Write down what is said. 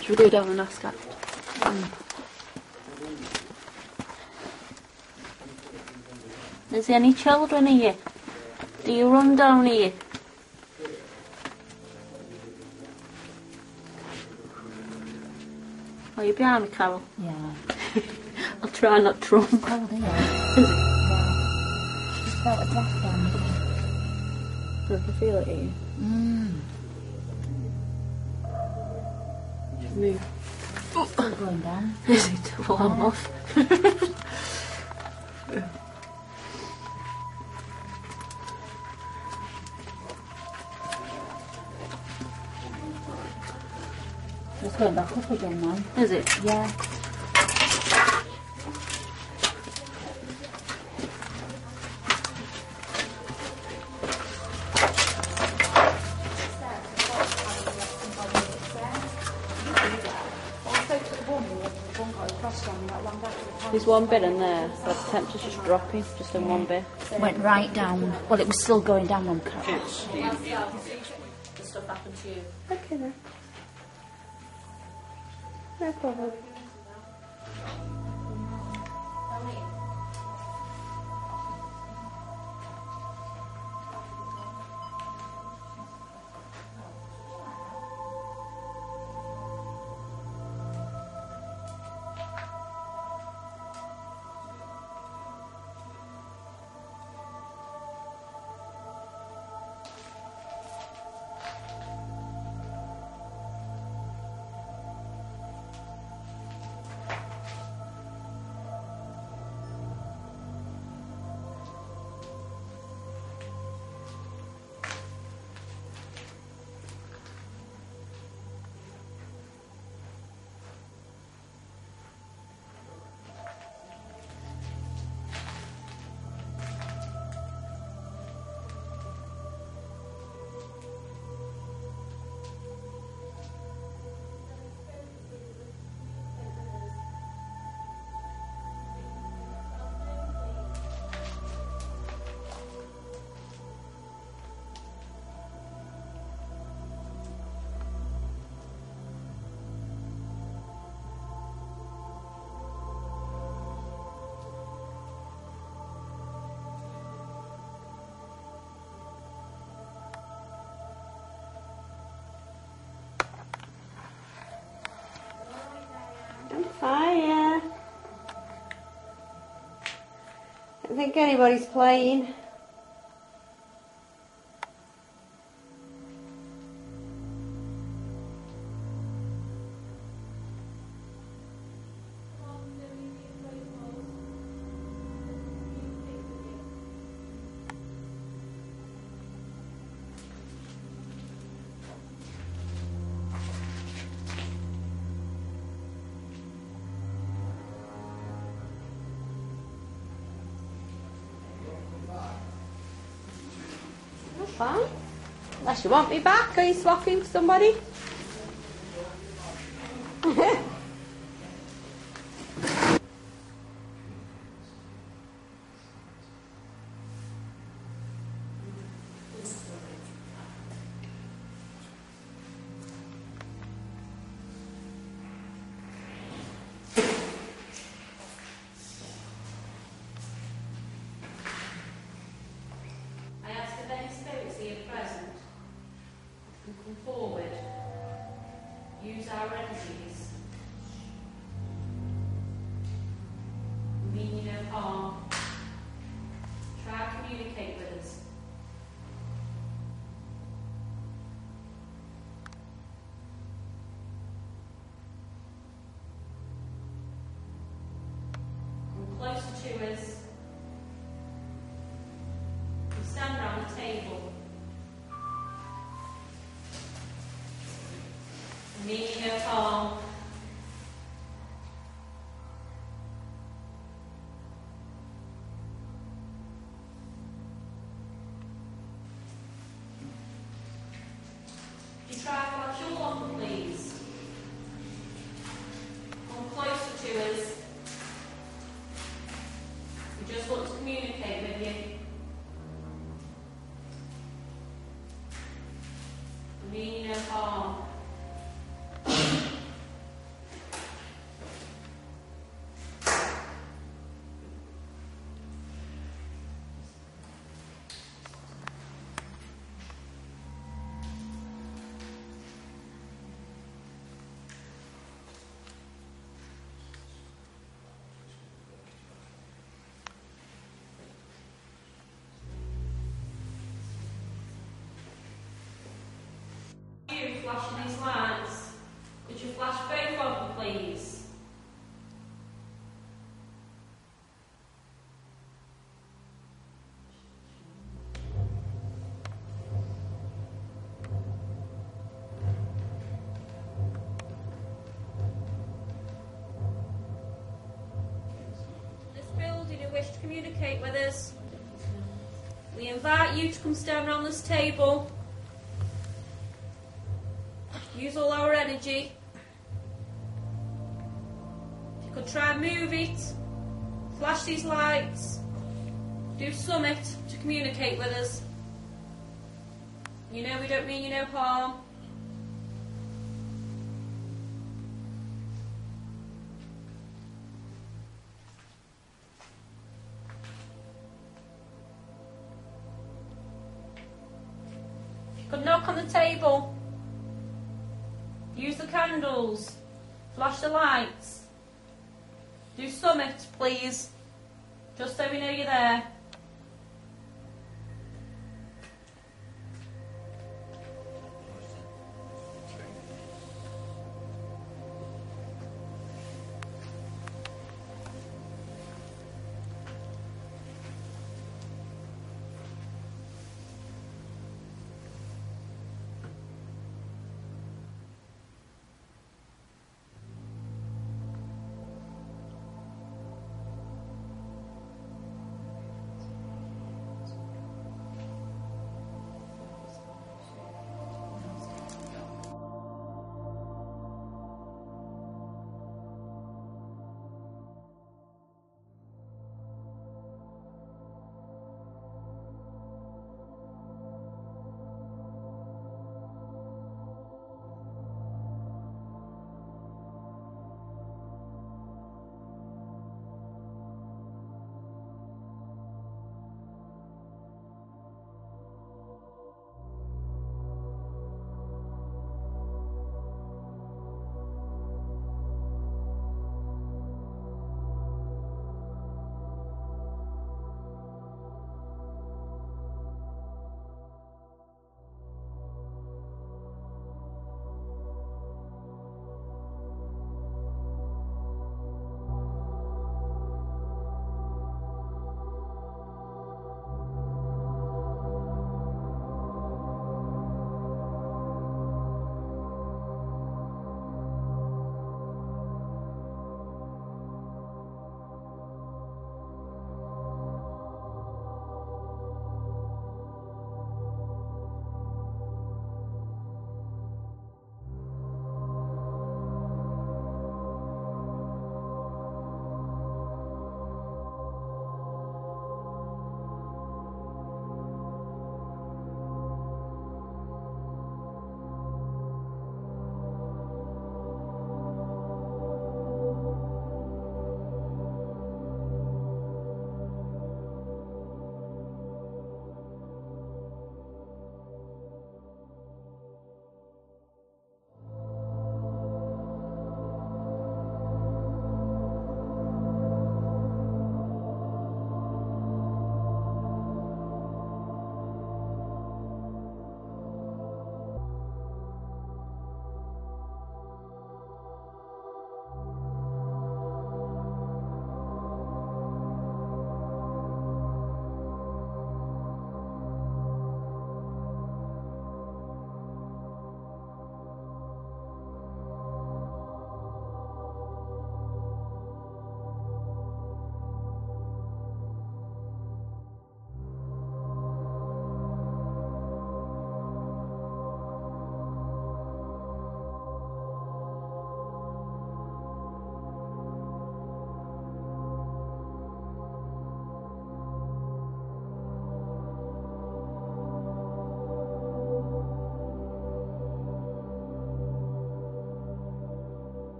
Should we go down and ask out? Is there any children here? Do you run down here? Are you behind me, Carol? Yeah. I'll try not to run. Cold here. Is? Yeah. Felt a draft down. I can feel it here. Mm. Move. Still going down. Is it? Well, I'm oh. off. It's going back up again now. Is it? Yeah. There's one bit in there, but the temperature's just dropping, just in one bit. Went right down. Well, it was still going down when Carol. The stuff happened to you. Okay then. No problem. I think anybody's playing. Fine. Unless you want me back, are you swapping for somebody? Communicate with us. Come closer to us. We stand round the table. Meaning flashing these lights, could you flash both of them, please? This building who wish to communicate with us, we invite you to come stand around this table. Use all our energy. If you could try and move it, flash these lights, do summit to communicate with us. You know we don't mean you no harm. You could knock on the table, use the candles, flash the lights, do summit, please, just so we know you're there.